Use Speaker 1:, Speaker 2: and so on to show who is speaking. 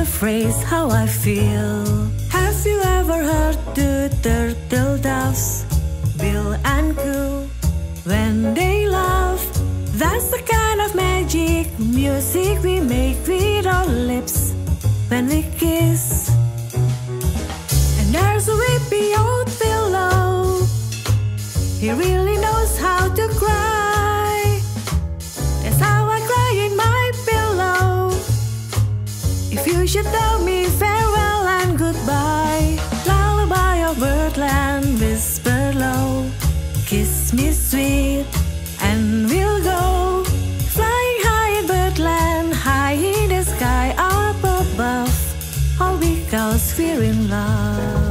Speaker 1: phrase how I feel. Have you ever heard the turtle doves, Bill and Coo, when they laugh? That's the kind of magic music we make with our lips when we kiss. And there's a weepy old pillow. He really knows how to cry. You should tell me farewell and goodbye, lullaby of birdland, whisper low, kiss me sweet, and we'll go. Flying high in birdland, high in the sky up above, all because we're in love.